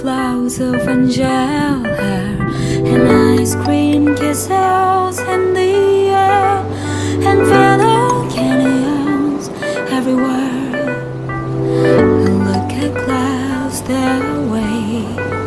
Flowers of angel hair And ice cream kisses away